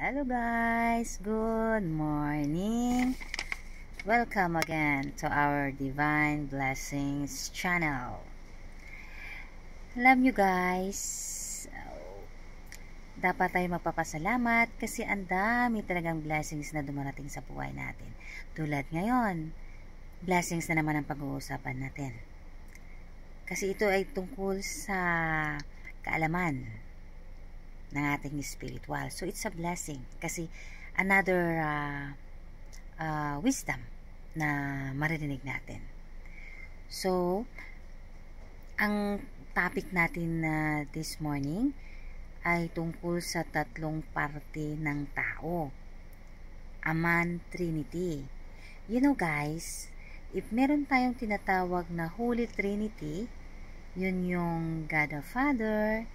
Hello guys, good morning. Welcome again to our Divine Blessings channel. Alam nyo guys, dapat tayo magpapasalamat kasi ang dami talagang blessings na dumarating sa buhay natin. Tulad ngayon, blessings na naman ang pag-uusapan natin. Kasi ito ay tungkol sa kaalaman ng ating spiritual. So, it's a blessing kasi another uh, uh, wisdom na maririnig natin. So, ang topic natin uh, this morning ay tungkol sa tatlong parte ng tao. Aman Trinity. You know guys, if meron tayong tinatawag na Holy Trinity, yun yung God the Father,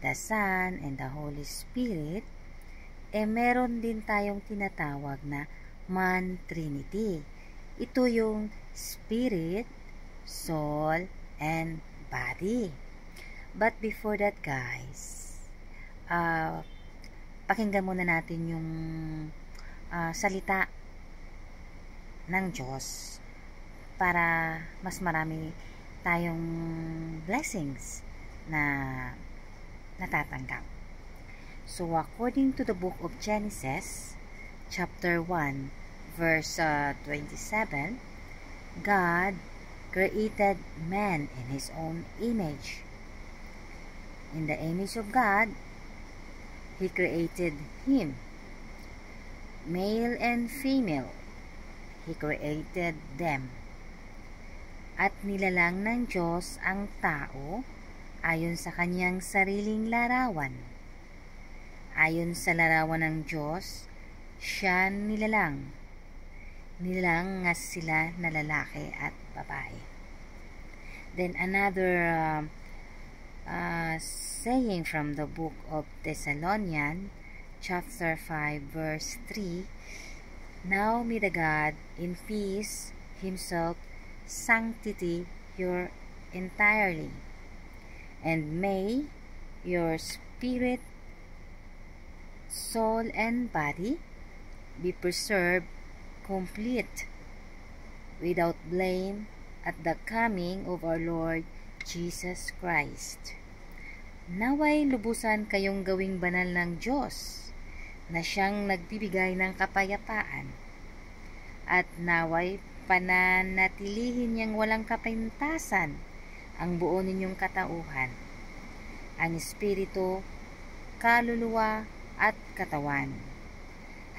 the Son, and the Holy Spirit, eh meron din tayong tinatawag na Man Trinity. Ito yung Spirit, Soul, and Body. But before that guys, uh, pakinggan muna natin yung uh, salita ng Diyos para mas marami tayong blessings na natatanggap. So, according to the book of Genesis, chapter 1, verse uh, 27, God created man in his own image. In the image of God, he created him. Male and female, he created them. At nilalang ng Diyos ang tao ayon sa kanyang sariling larawan. Ayon sa larawan ng Diyos, siya nilalang. Nilalang nga sila na lalaki at babae. Then another uh, uh, saying from the book of Thessalonian, chapter 5, verse 3, Now may the God in peace himself sanctity your entirely and may your spirit, soul, and body be preserved complete without blame at the coming of our Lord Jesus Christ. Naway lubusan kayong gawing banal ng Diyos na siyang nagbibigay ng kapayapaan at naway pananatilihin niyang walang kapintasan ang buo ninyong katauhan, ang espiritu, kaluluwa at katawan,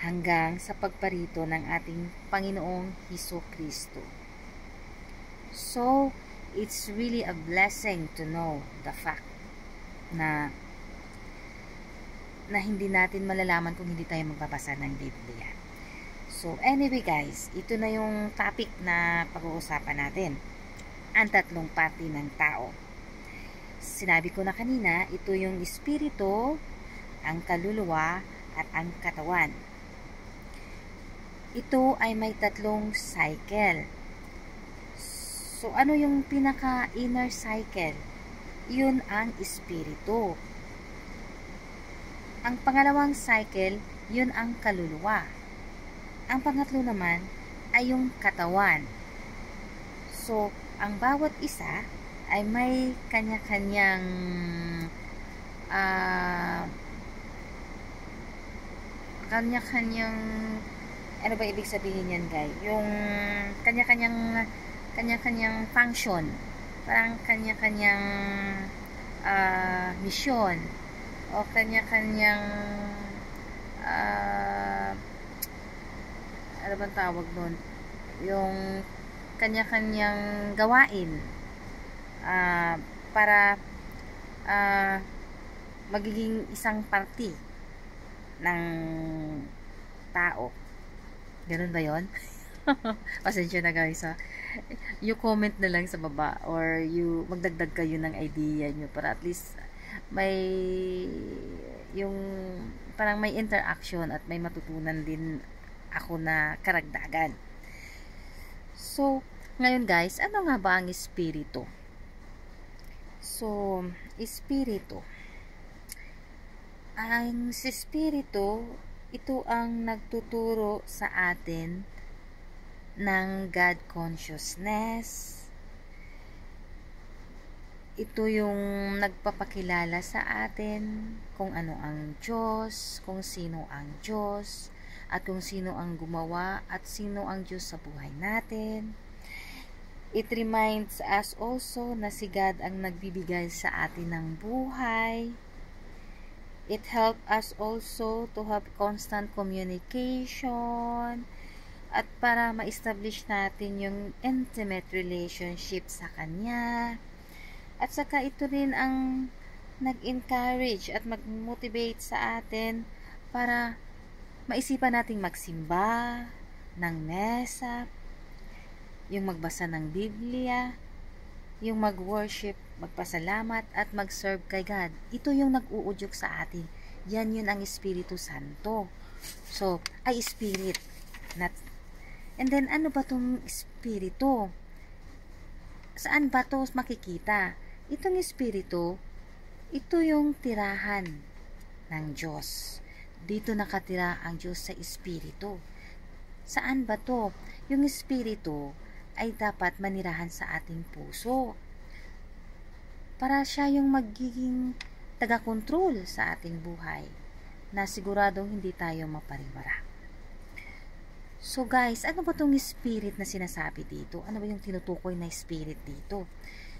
hanggang sa pagparito ng ating Panginoong Hiso Kristo. So, it's really a blessing to know the fact na na hindi natin malalaman kung hindi tayo magbabasa ng Biblia. So, anyway guys, ito na yung topic na pag-uusapan natin ang tatlong parte ng tao. Sinabi ko na kanina, ito yung espiritu, ang kaluluwa, at ang katawan. Ito ay may tatlong cycle. So, ano yung pinaka-inner cycle? Yun ang espiritu. Ang pangalawang cycle, yun ang kaluluwa. Ang pangatlo naman ay yung katawan. So, ang bawat isa ay may kanya-kanyang uh, kanya-kanyang ano ba ibig sabihin yan guys yung kanya-kanyang kanya-kanyang function. Parang kanya-kanyang uh, mission o kanya-kanyang uh, ano bang tawag nun? Yung kanya-kanyang gawain uh, para uh, magiging isang party ng tao. Ganun ba yon? Pasensya na guys ha. You comment na lang sa baba or you magdagdag kayo ng idea nyo para at least may yung parang may interaction at may matutunan din ako na karagdagan. So, ngayon guys, ano nga ba ang espiritu? So, espiritu. Ang espiritu ito ang nagtuturo sa atin ng God consciousness. Ito yung nagpapakilala sa atin kung ano ang Diyos, kung sino ang Diyos, at kung sino ang gumawa at sino ang Diyos sa buhay natin. It reminds us also na si God ang nagbibigay sa atin ng buhay. It helps us also to have constant communication at para ma-establish natin yung intimate relationship sa Kanya. At saka ito rin ang nag-encourage at mag-motivate sa atin para maisipan nating magsimba ng mesa, yung magbasa ng Biblia, yung mag-worship, magpasalamat, at mag-serve kay God. Ito yung nag-uudyok sa atin. Yan yun ang Espiritu Santo. So, ay Spirit. Not, and then, ano ba tong Espiritu? Saan ba to makikita? Itong Espiritu, ito yung tirahan ng Diyos. Dito nakatira ang Diyos sa Espiritu. Saan ba to? Yung Espiritu, ay dapat manirahan sa ating puso. Para siya yung magiging taga-control sa ating buhay na siguradong hindi tayo mapariwara. So guys, ano ba tong spirit na sinasabi dito? Ano ba yung tinutukoy na spirit dito?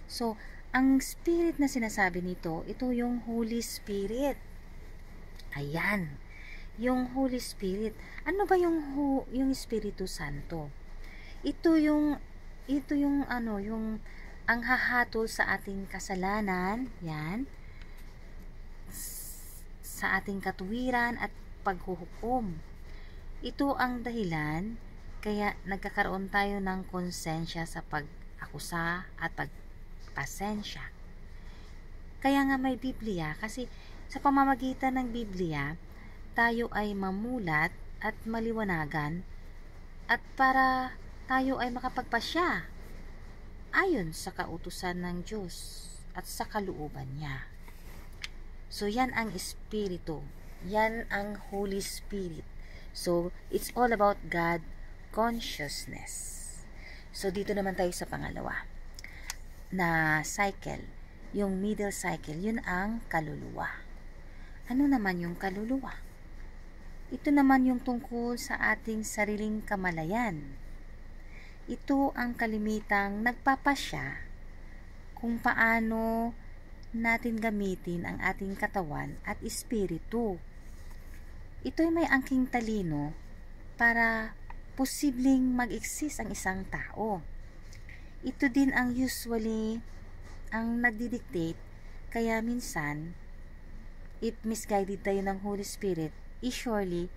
So, ang spirit na sinasabi nito, ito yung Holy Spirit. Ayan. Yung Holy Spirit. Ano ba yung yung Espiritu Santo? ito yung ito yung ano yung ang hahatol sa ating kasalanan yan sa ating katuwiran at paghuhukom ito ang dahilan kaya nagkakaroon tayo ng konsensya sa pag-akusa at pagpasensya kaya nga may Biblia kasi sa pamamagitan ng Biblia tayo ay mamulat at maliwanagan at para tayo ay makapagpasya ayon sa kautusan ng Diyos at sa kalooban niya. So, yan ang Espiritu. Yan ang Holy Spirit. So, it's all about God consciousness. So, dito naman tayo sa pangalawa na cycle. Yung middle cycle, yun ang kaluluwa. Ano naman yung kaluluwa? Ito naman yung tungkol sa ating sariling kamalayan ito ang kalimitang nagpapasya kung paano natin gamitin ang ating katawan at espiritu. Ito ay may angking talino para posibleng mag-exist ang isang tao. Ito din ang usually ang nagdidictate kaya minsan if misguided tayo ng Holy Spirit, is surely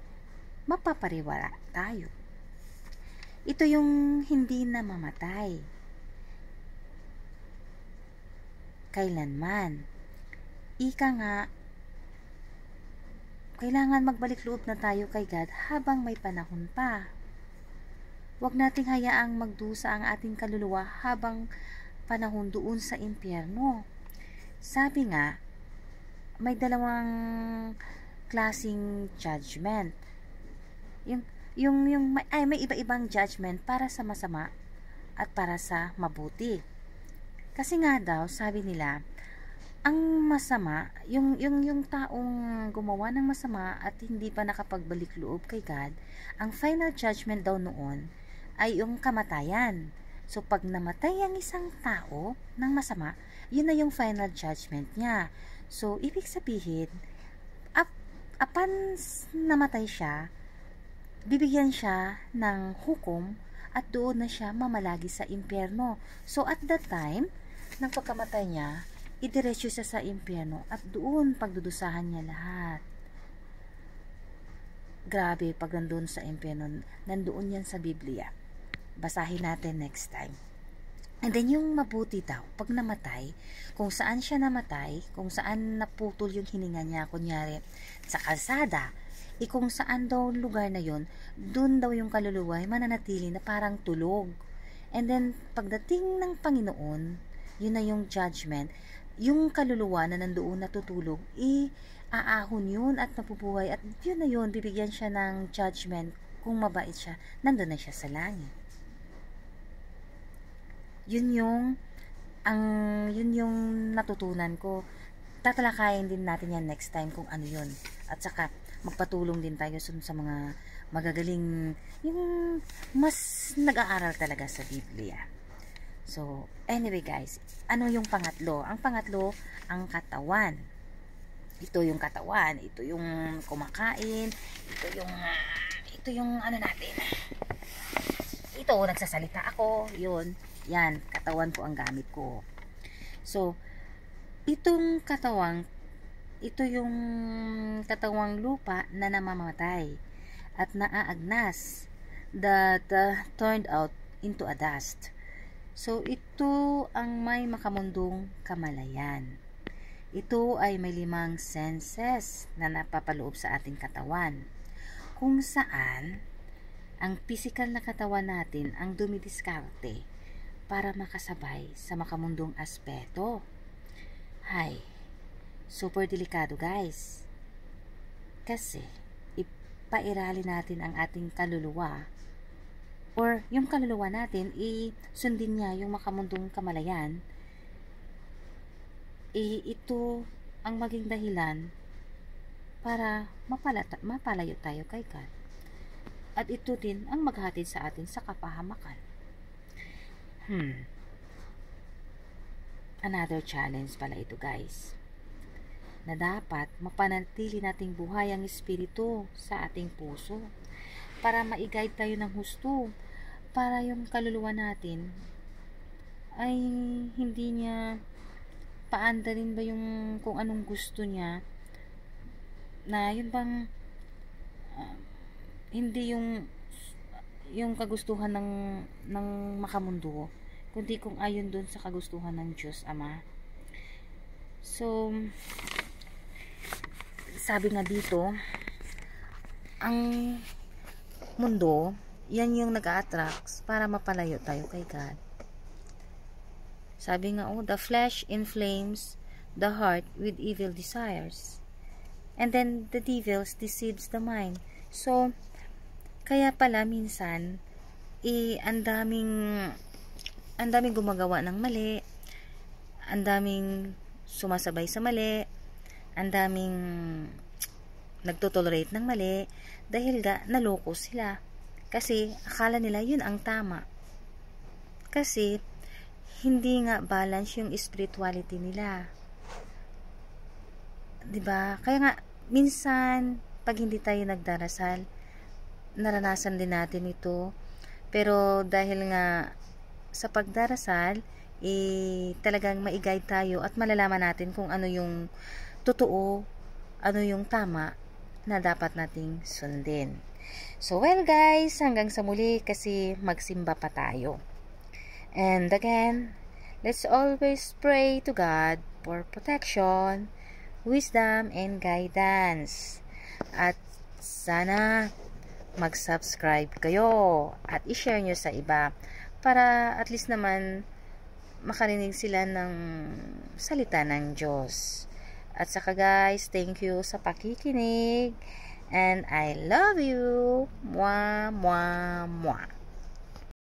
mapapariwara tayo. Ito yung hindi na mamatay. Kailanman. Ika nga, kailangan magbalik loob na tayo kay God habang may panahon pa. Huwag nating hayaang magdusa ang ating kaluluwa habang panahon doon sa impyerno. Sabi nga, may dalawang klasing judgment. Yung yung, yung ay, may iba-ibang judgment para sa masama at para sa mabuti. Kasi nga daw, sabi nila, ang masama, yung, yung, yung taong gumawa ng masama at hindi pa nakapagbalik loob kay God, ang final judgment daw noon ay yung kamatayan. So, pag namatay ang isang tao ng masama, yun na yung final judgment niya. So, ibig sabihin, apan namatay siya, bibigyan siya ng hukom at doon na siya mamalagi sa impyerno. So at that time, ng pagkamatay niya, idiretso siya sa impyerno at doon pagdudusahan niya lahat. Grabe, pag nandun sa impyerno, nandoon yan sa Biblia. Basahin natin next time. And then yung mabuti daw, pag namatay, kung saan siya namatay, kung saan naputol yung hininga niya, kunyari sa kalsada, e kung saan daw lugar na yon, dun daw yung kaluluwa ay mananatili na parang tulog. And then, pagdating ng Panginoon, yun na yung judgment, yung kaluluwa na nandoon natutulog, eh, aahon yun at nabubuhay at yun na yun, bibigyan siya ng judgment kung mabait siya, nandun na siya sa langit. Yun yung ang yun yung natutunan ko. Tatalakayin din natin yan next time kung ano yun. At saka magpatulong din tayo sa mga magagaling yung mas nag-aaral talaga sa Biblia. So, anyway guys, ano yung pangatlo? Ang pangatlo, ang katawan. Ito yung katawan, ito yung kumakain, ito yung ito yung ano natin. Ito, nagsasalita ako, yun. Yan, katawan ko ang gamit ko. So, itong katawang ito yung katawang lupa na namamatay at naaagnas that uh, turned out into a dust. So, ito ang may makamundong kamalayan. Ito ay may limang senses na napapaloob sa ating katawan. Kung saan, ang physical na katawan natin ang dumidiskarte para makasabay sa makamundong aspeto. Hay, super delikado guys. Kasi, ipairali natin ang ating kaluluwa or yung kaluluwa natin, i-sundin niya yung makamundong kamalayan, i ito ang maging dahilan para mapalata, mapalayo tayo kay God. At ito din ang maghatid sa atin sa kapahamakan. Hmm. Another challenge pala ito guys. Na dapat mapanatili nating buhay ang espiritu sa ating puso para ma-guide tayo ng husto para yung kaluluwa natin ay hindi niya paanda rin ba yung kung anong gusto niya na yun bang uh, hindi yung yung kagustuhan ng ng makamundo kundi kung ayon doon sa kagustuhan ng Diyos Ama so sabi nga dito ang mundo yan yung nag-attracts para mapalayo tayo kay God. Sabi nga, oh, the flesh inflames the heart with evil desires. And then, the devils deceives the mind. So, kaya pala minsan, eh, ang daming, ang daming gumagawa ng mali, ang daming sumasabay sa mali, ang daming nagtotolerate ng mali, dahil ga, naloko sila. Kasi akala nila yun ang tama. Kasi hindi nga balance yung spirituality nila. 'Di ba? Kaya nga minsan pag hindi tayo nagdarasal, naranasan din natin ito. Pero dahil nga sa pagdarasal, eh, talagang maigay tayo at malalaman natin kung ano yung totoo, ano yung tama na dapat nating sundin. So, well guys, hanggang sa muli kasi magsimba pa tayo. And again, let's always pray to God for protection, wisdom, and guidance. At sana mag-subscribe kayo at i-share nyo sa iba para at least naman makarinig sila ng salita ng Diyos. At saka guys, thank you sa pakikinig. And I love you. Mwah, mwah, mwah.